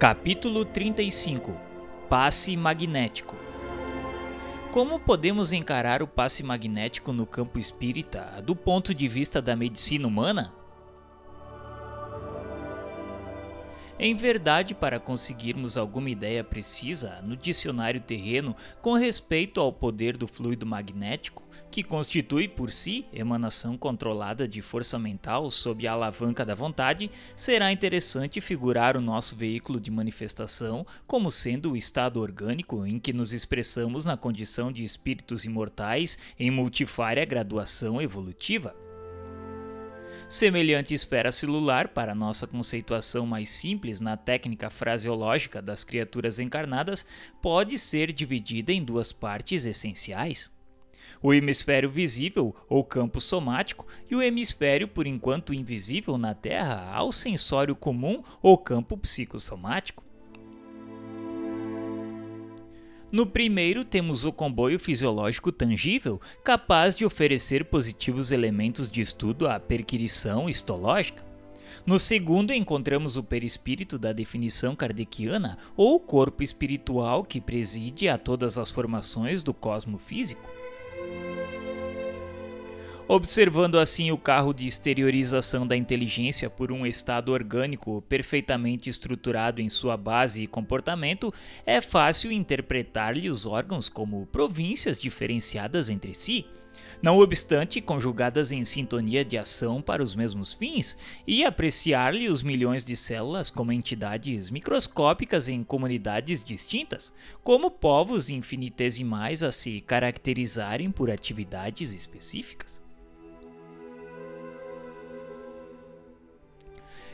Capítulo 35 Passe magnético Como podemos encarar o passe magnético no campo espírita do ponto de vista da medicina humana? Em verdade, para conseguirmos alguma ideia precisa no dicionário terreno com respeito ao poder do fluido magnético, que constitui por si emanação controlada de força mental sob a alavanca da vontade, será interessante figurar o nosso veículo de manifestação como sendo o estado orgânico em que nos expressamos na condição de espíritos imortais em multifária graduação evolutiva. Semelhante esfera celular, para nossa conceituação mais simples na técnica fraseológica das criaturas encarnadas, pode ser dividida em duas partes essenciais. O hemisfério visível, ou campo somático, e o hemisfério, por enquanto invisível na Terra, ao sensório comum, ou campo psicossomático. No primeiro, temos o comboio fisiológico tangível, capaz de oferecer positivos elementos de estudo à perquirição histológica. No segundo, encontramos o perispírito da definição kardeciana, ou corpo espiritual que preside a todas as formações do cosmo físico observando assim o carro de exteriorização da inteligência por um estado orgânico perfeitamente estruturado em sua base e comportamento, é fácil interpretar-lhe os órgãos como províncias diferenciadas entre si. Não obstante, conjugadas em sintonia de ação para os mesmos fins, e apreciar-lhe os milhões de células como entidades microscópicas em comunidades distintas, como povos infinitesimais a se caracterizarem por atividades específicas.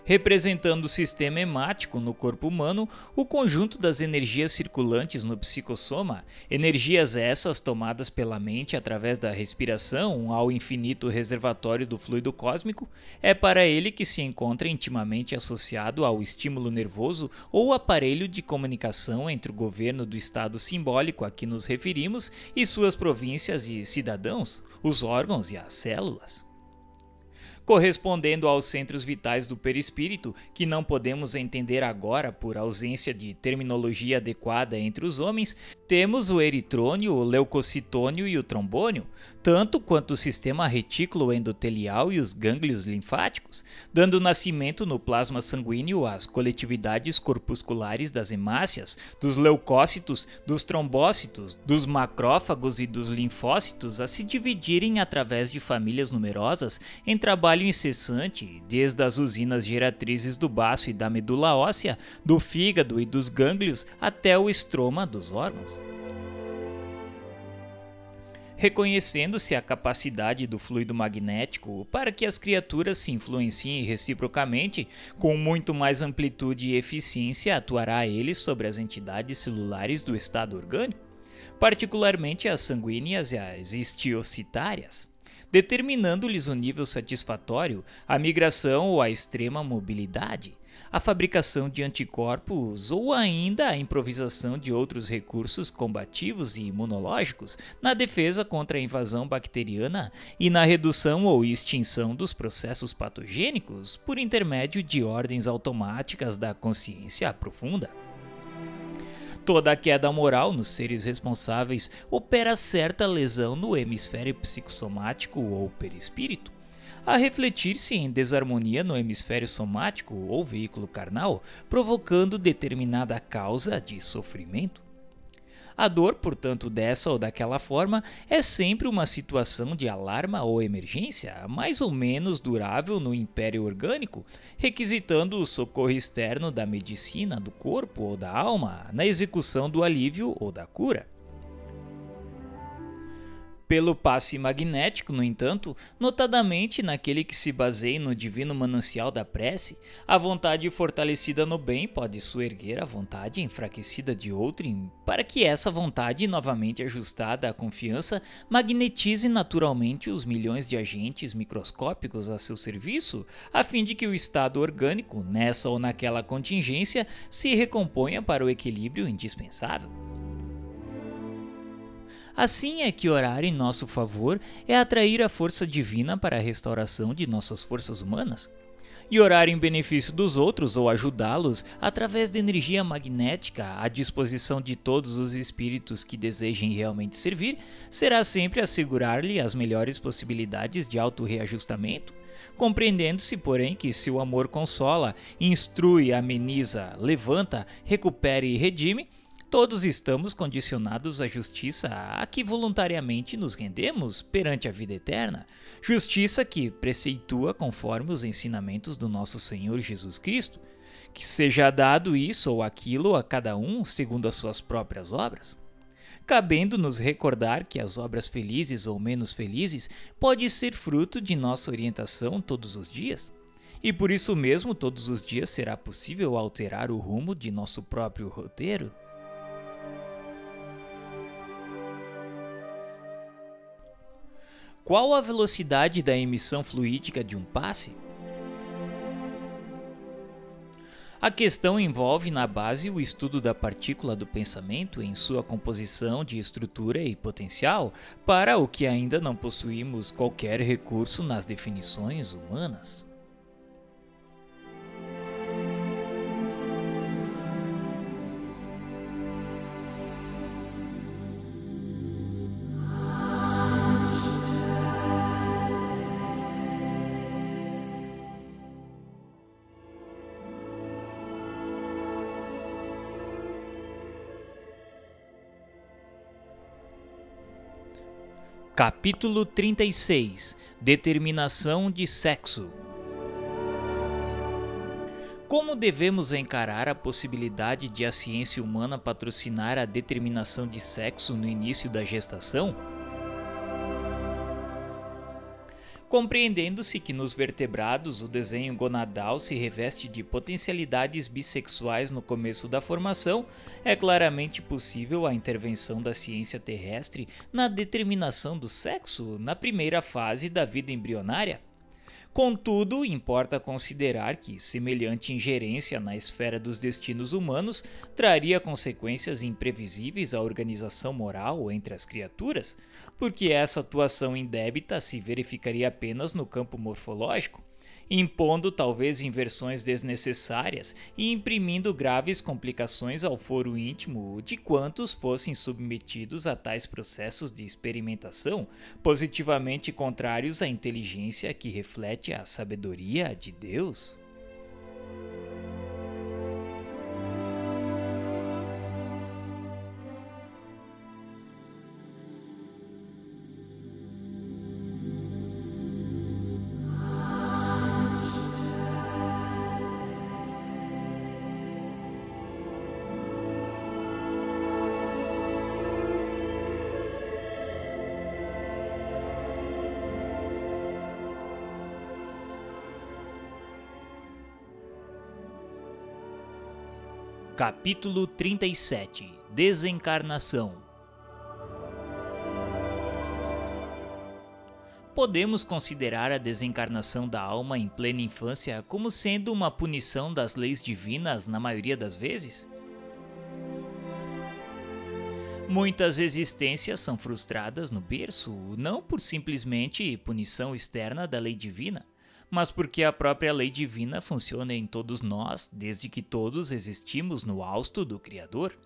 Representando o sistema hemático no corpo humano, o conjunto das energias circulantes no psicossoma, energias essas tomadas pela mente através da respiração ao infinito reservatório do fluido cósmico, é para ele que se encontra intimamente associado ao estímulo nervoso ou aparelho de comunicação entre o governo do estado simbólico a que nos referimos e suas províncias e cidadãos, os órgãos e as células correspondendo aos centros vitais do perispírito, que não podemos entender agora por ausência de terminologia adequada entre os homens, temos o eritrônio, o leucocitônio e o trombônio, tanto quanto o sistema retículo endotelial e os gânglios linfáticos, dando nascimento no plasma sanguíneo às coletividades corpusculares das hemácias, dos leucócitos, dos trombócitos, dos macrófagos e dos linfócitos a se dividirem através de famílias numerosas em trabalho incessante, desde as usinas geratrizes do baço e da medula óssea, do fígado e dos gânglios até o estroma dos órgãos. Reconhecendo-se a capacidade do fluido magnético para que as criaturas se influenciem reciprocamente, com muito mais amplitude e eficiência atuará ele sobre as entidades celulares do estado orgânico, particularmente as sanguíneas e as histiocitárias determinando-lhes o nível satisfatório, a migração ou a extrema mobilidade, a fabricação de anticorpos ou ainda a improvisação de outros recursos combativos e imunológicos na defesa contra a invasão bacteriana e na redução ou extinção dos processos patogênicos por intermédio de ordens automáticas da consciência profunda. Toda a queda moral nos seres responsáveis opera certa lesão no hemisfério psicossomático ou perispírito, a refletir-se em desarmonia no hemisfério somático ou veículo carnal, provocando determinada causa de sofrimento. A dor, portanto, dessa ou daquela forma, é sempre uma situação de alarma ou emergência, mais ou menos durável no império orgânico, requisitando o socorro externo da medicina do corpo ou da alma na execução do alívio ou da cura. Pelo passe magnético, no entanto, notadamente naquele que se baseia no divino manancial da prece, a vontade fortalecida no bem pode suerguer a vontade enfraquecida de outrem, para que essa vontade, novamente ajustada à confiança, magnetize naturalmente os milhões de agentes microscópicos a seu serviço, a fim de que o estado orgânico, nessa ou naquela contingência, se recomponha para o equilíbrio indispensável. Assim é que orar em nosso favor é atrair a força divina para a restauração de nossas forças humanas. e orar em benefício dos outros ou ajudá-los através de energia magnética à disposição de todos os espíritos que desejem realmente servir, será sempre assegurar-lhe as melhores possibilidades de auto-reajustamento, compreendendo-se, porém, que se o amor consola, instrui, ameniza, levanta, recupera e redime, Todos estamos condicionados à justiça a que voluntariamente nos rendemos perante a vida eterna, justiça que preceitua conforme os ensinamentos do nosso Senhor Jesus Cristo, que seja dado isso ou aquilo a cada um segundo as suas próprias obras. Cabendo-nos recordar que as obras felizes ou menos felizes pode ser fruto de nossa orientação todos os dias. E por isso mesmo, todos os dias será possível alterar o rumo de nosso próprio roteiro. Qual a velocidade da emissão fluídica de um passe? A questão envolve na base o estudo da partícula do pensamento em sua composição de estrutura e potencial, para o que ainda não possuímos qualquer recurso nas definições humanas. Capítulo 36 Determinação de sexo Como devemos encarar a possibilidade de a ciência humana patrocinar a determinação de sexo no início da gestação? Compreendendo-se que nos vertebrados o desenho gonadal se reveste de potencialidades bissexuais no começo da formação, é claramente possível a intervenção da ciência terrestre na determinação do sexo na primeira fase da vida embrionária. Contudo, importa considerar que semelhante ingerência na esfera dos destinos humanos traria consequências imprevisíveis à organização moral entre as criaturas, porque essa atuação indébita se verificaria apenas no campo morfológico, impondo talvez inversões desnecessárias e imprimindo graves complicações ao foro íntimo de quantos fossem submetidos a tais processos de experimentação, positivamente contrários à inteligência que reflete a sabedoria de Deus. Capítulo 37 Desencarnação Podemos considerar a desencarnação da alma em plena infância como sendo uma punição das leis divinas na maioria das vezes? Muitas existências são frustradas no berço, não por simplesmente punição externa da lei divina, mas porque a própria lei divina funciona em todos nós desde que todos existimos no hausto do Criador.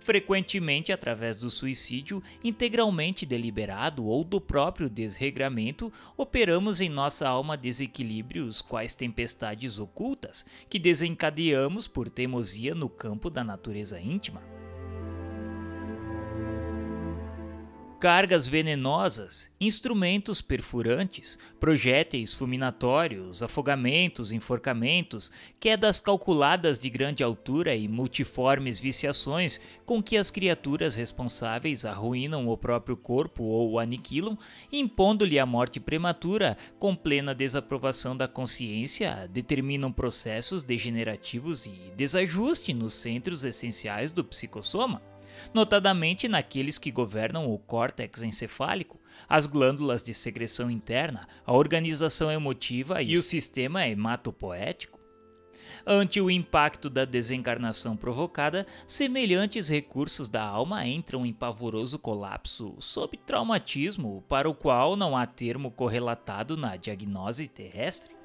Frequentemente através do suicídio integralmente deliberado ou do próprio desregramento, operamos em nossa alma desequilíbrios quais tempestades ocultas que desencadeamos por teimosia no campo da natureza íntima. Cargas venenosas, instrumentos perfurantes, projéteis fulminatórios, afogamentos, enforcamentos, quedas calculadas de grande altura e multiformes viciações com que as criaturas responsáveis arruinam o próprio corpo ou o aniquilam, impondo-lhe a morte prematura, com plena desaprovação da consciência, determinam processos degenerativos e desajuste nos centros essenciais do psicossoma notadamente naqueles que governam o córtex encefálico, as glândulas de secreção interna, a organização emotiva e o sistema hematopoético. Ante o impacto da desencarnação provocada, semelhantes recursos da alma entram em pavoroso colapso sob traumatismo para o qual não há termo correlatado na diagnose terrestre.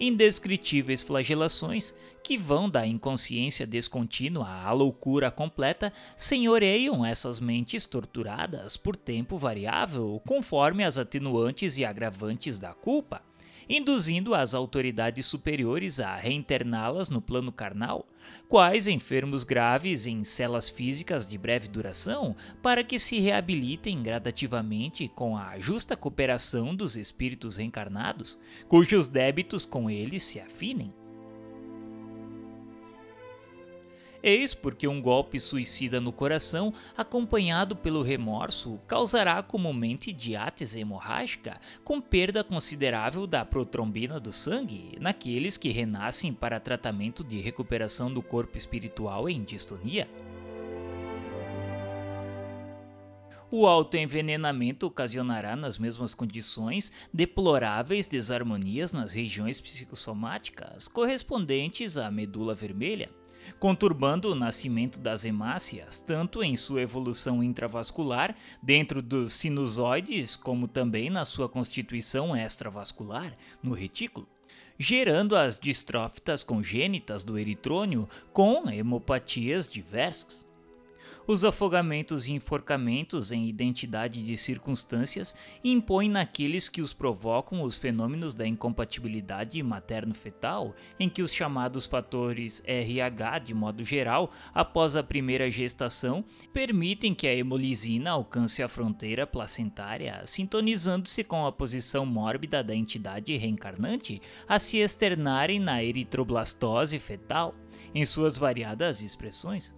Indescritíveis flagelações que vão da inconsciência descontínua à loucura completa senhoreiam essas mentes torturadas por tempo variável conforme as atenuantes e agravantes da culpa, induzindo as autoridades superiores a reinterná-las no plano carnal, quais enfermos graves em celas físicas de breve duração, para que se reabilitem gradativamente com a justa cooperação dos espíritos reencarnados, cujos débitos com eles se afinem. Eis porque um golpe suicida no coração, acompanhado pelo remorso, causará comumente diátese hemorrágica, com perda considerável da protrombina do sangue naqueles que renascem para tratamento de recuperação do corpo espiritual em distonia. O autoenvenenamento ocasionará nas mesmas condições deploráveis desarmonias nas regiões psicossomáticas correspondentes à medula vermelha, conturbando o nascimento das hemácias, tanto em sua evolução intravascular, dentro dos sinusoides, como também na sua constituição extravascular, no retículo gerando as distrófitas congênitas do eritrônio com hemopatias diversas. Os afogamentos e enforcamentos em identidade de circunstâncias impõem naqueles que os provocam os fenômenos da incompatibilidade materno-fetal, em que os chamados fatores RH, de modo geral, após a primeira gestação, permitem que a hemolisina alcance a fronteira placentária, sintonizando-se com a posição mórbida da entidade reencarnante a se externarem na eritroblastose fetal, em suas variadas expressões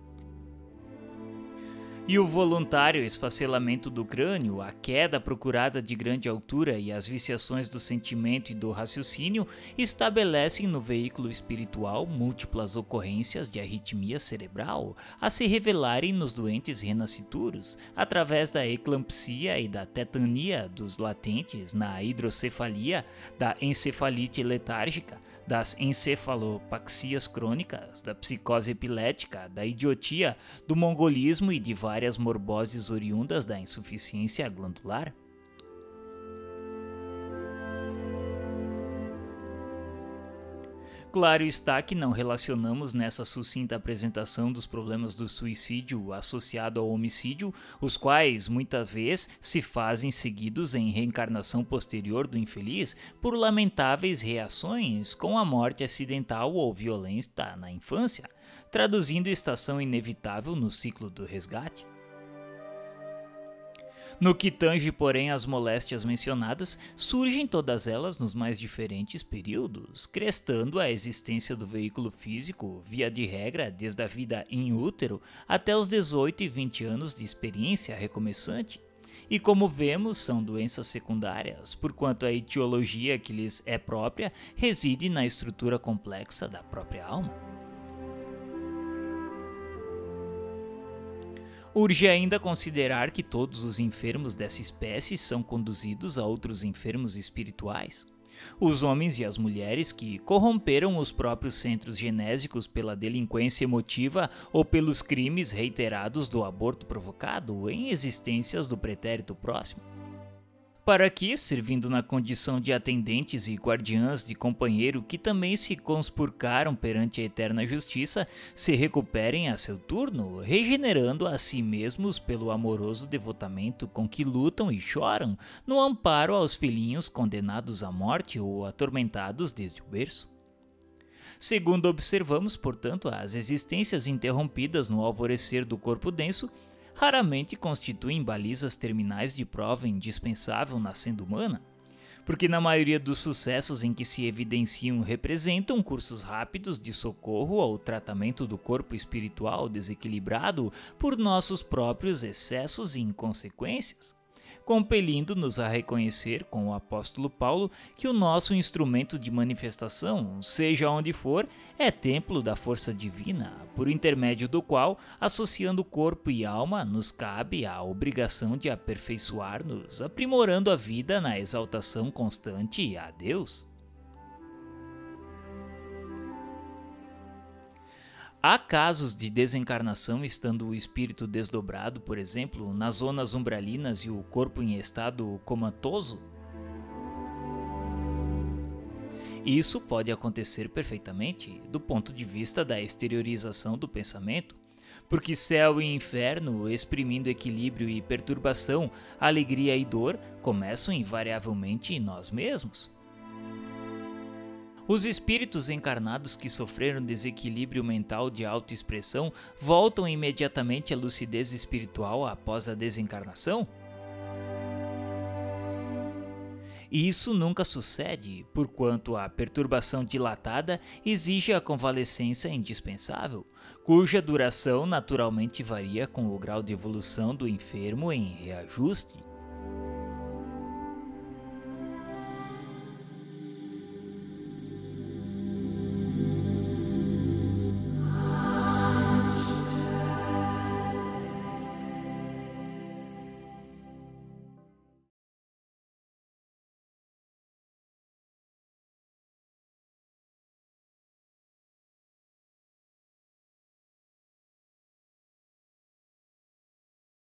e o voluntário esfacelamento do crânio, a queda procurada de grande altura e as viciações do sentimento e do raciocínio estabelecem no veículo espiritual múltiplas ocorrências de arritmia cerebral a se revelarem nos doentes renascituros através da eclampsia e da tetania dos latentes na hidrocefalia, da encefalite letárgica, das encefalopaxias crônicas, da psicose epilética, da idiotia, do mongolismo e de várias morboses oriundas da insuficiência glandular? Claro está que não relacionamos nessa sucinta apresentação dos problemas do suicídio associado ao homicídio, os quais muitas vezes se fazem seguidos em reencarnação posterior do infeliz por lamentáveis reações com a morte acidental ou violenta na infância, traduzindo estação inevitável no ciclo do resgate. No que tange, porém, às moléstias mencionadas, surgem todas elas nos mais diferentes períodos, crestando a existência do veículo físico, via de regra, desde a vida em útero até os 18 e 20 anos de experiência recomeçante. E como vemos, são doenças secundárias, porquanto a etiologia que lhes é própria reside na estrutura complexa da própria alma. Urge ainda considerar que todos os enfermos dessa espécie são conduzidos a outros enfermos espirituais. Os homens e as mulheres que corromperam os próprios centros genésicos pela delinquência emotiva ou pelos crimes reiterados do aborto provocado em existências do pretérito próximo para que, servindo na condição de atendentes e guardiãs de companheiro que também se conspurcaram perante a eterna justiça, se recuperem a seu turno, regenerando a si mesmos pelo amoroso devotamento com que lutam e choram no amparo aos filhinhos condenados à morte ou atormentados desde o berço. Segundo observamos, portanto, as existências interrompidas no alvorecer do corpo denso raramente constituem balizas terminais de prova indispensável na senda humana, porque na maioria dos sucessos em que se evidenciam representam cursos rápidos de socorro ao tratamento do corpo espiritual desequilibrado por nossos próprios excessos e inconsequências compelindo-nos a reconhecer com o apóstolo Paulo que o nosso instrumento de manifestação, seja onde for, é templo da força divina, por intermédio do qual, associando corpo e alma, nos cabe a obrigação de aperfeiçoar-nos, aprimorando a vida na exaltação constante a Deus. Há casos de desencarnação estando o espírito desdobrado, por exemplo, nas zonas umbralinas e o corpo em estado comatoso? Isso pode acontecer perfeitamente do ponto de vista da exteriorização do pensamento, porque céu e inferno, exprimindo equilíbrio e perturbação, alegria e dor, começam invariavelmente em nós mesmos. Os espíritos encarnados que sofreram desequilíbrio mental de autoexpressão voltam imediatamente à lucidez espiritual após a desencarnação? E isso nunca sucede, porquanto a perturbação dilatada exige a convalescência indispensável, cuja duração naturalmente varia com o grau de evolução do enfermo em reajuste.